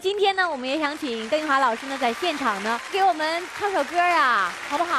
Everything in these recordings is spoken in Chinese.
今天呢，我们也想请邓丽华老师呢，在现场呢，给我们唱首歌啊，好不好？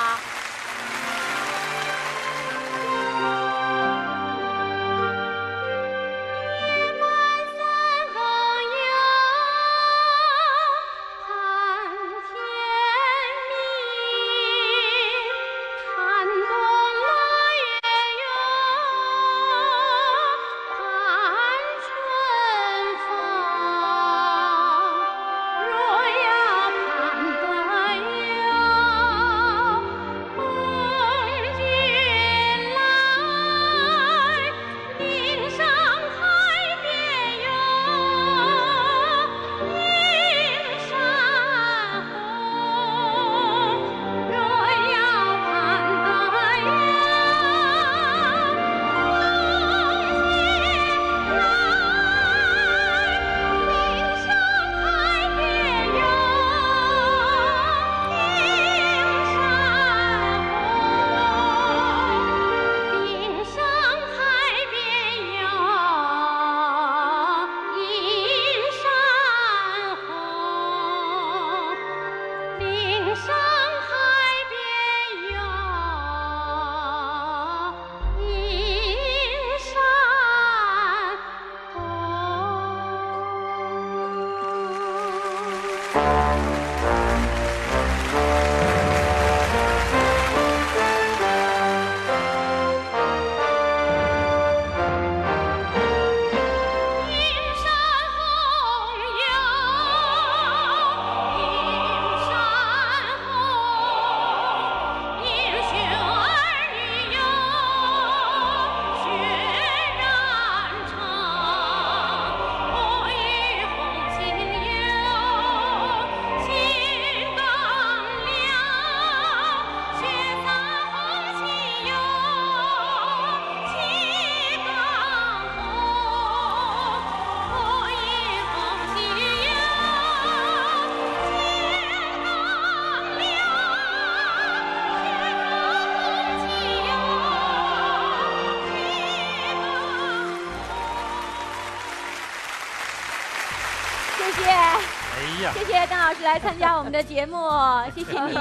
谢谢，哎呀，谢谢邓老师来参加我们的节目，谢谢你，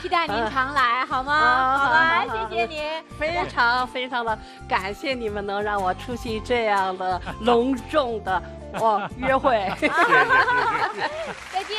期待您常来，好吗？好吧，谢谢你，非常非常的感谢你们能让我出席这样的隆重的哦约会，再见。